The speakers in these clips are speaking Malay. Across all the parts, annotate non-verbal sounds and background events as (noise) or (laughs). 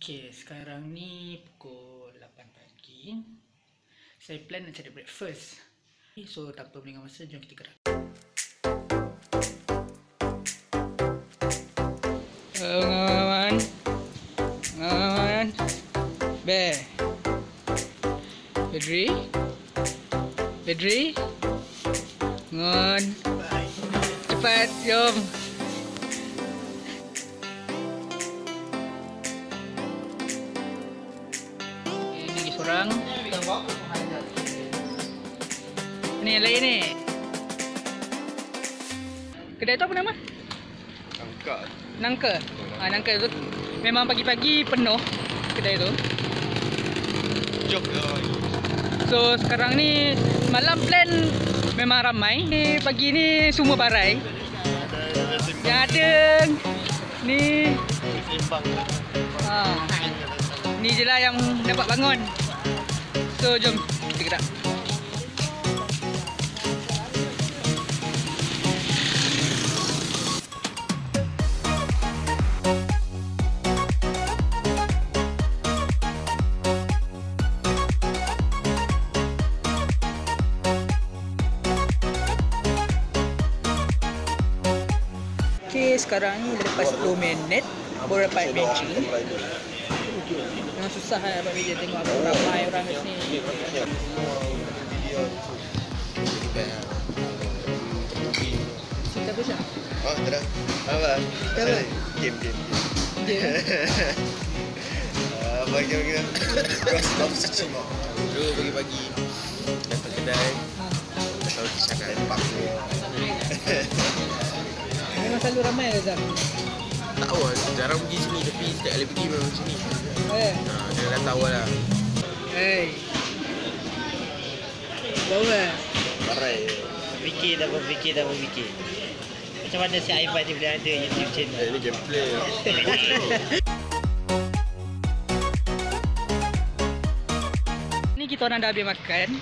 Okay, sekarang ni pukul 8 pagi. Saya plan nak cari breakfast. So, tanpa melengah masa, jom kita gerak. Pengawan. Pengawan. Bear. Pedri. Pedri. Ngon. Cepat, jom. Ini lagi. Ni yang lain ni. Kedai tu apa nama? Angkat Nangka. Ah nangka tu memang pagi-pagi penuh kedai tu. Jok lah So sekarang ni malam plan memang ramai. Ni pagi ni semua barai. Yang ada ni Seimbang ha, ni je lah yang dapat bangun. So jom kita gerak. Okay, sekarang ni lepas 10 minit baru dapat meja. Memang susah lah dapat meja tengok apa ramai orang kat sini. Cerita apa Syah? Oh, tak ada Apa? Tak. Game, game, game Ah, Bagi, bagi Cross, cross, cuci Dulu pagi-pagi Datang kedai Dah tahu kisah kan Pak memang selalu ramai Razak. Tak tahu lah Jarang pergi sini Tapi setiap kali pergi memang sini Eh, ha, Dia dah tahu lah hey. Bau eh? Parai Fikir dah berfikir dah berfikir Macam mana si Aifat ni boleh ada YouTube channel Eh, Ini gameplay (laughs) Ni kita orang dah habis makan.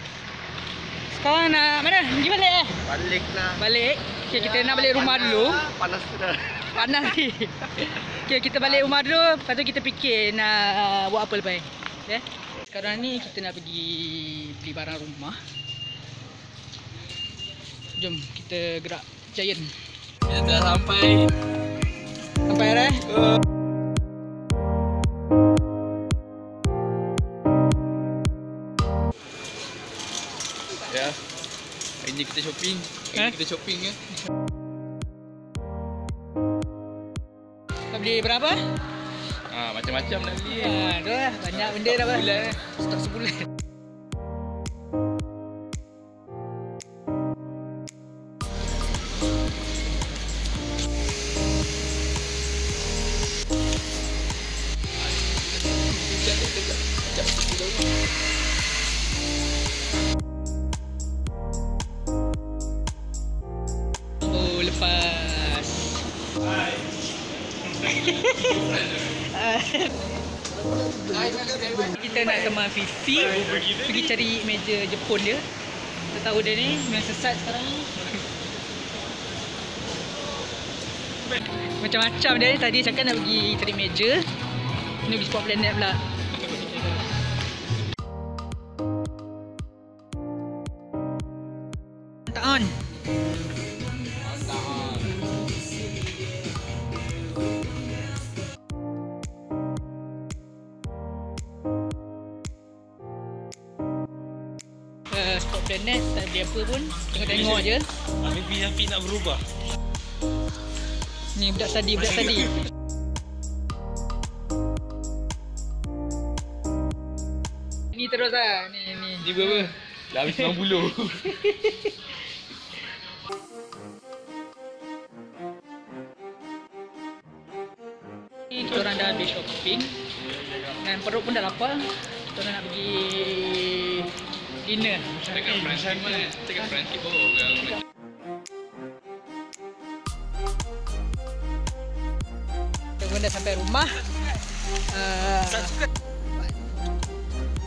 Sekarang nak mana? Pergi balik eh? Balik lah Balik. Okay, kita nak balik rumah dulu. Panas tu dah Panas ni. (laughs) Okay, kita balik rumah dulu. Lepas tu kita fikir nak uh, buat apa lepas ni. Okay? Sekarang ni kita nak pergi beli barang rumah. Jom kita gerak Giant. Kita dah sampai Sampai dah eh? Ya Hari ni kita shopping Hari Eh? kita shopping ya Beli berapa? Ah, macam-macam nak beli Ha, tu lah. Banyak benda dah. Stok Bulan eh Stok sebulan. Oh, (laughs) Kita nak teman Fifi pergi cari meja Jepun dia. Kita tahu dia ni memang sesat sekarang ni. Macam-macam dia tadi cakap nak pergi cari meja. Ni pergi spot planet pula. Tak on. Uh, spot planet tak ada apa pun. Tengok-tengok je. Mimpi Hafiz nak berubah Ni budak tadi, budak tadi. Ni terus lah. Ni, ni. Ni berapa? Dah habis 90 (laughs) Ni kita orang dah habis shopping. Dan perut pun dah lapar. Kita orang nak pergi dinner. Dekat friendship mana? Dekat friendship oh kalau Kita pun dah sampai rumah. Uh,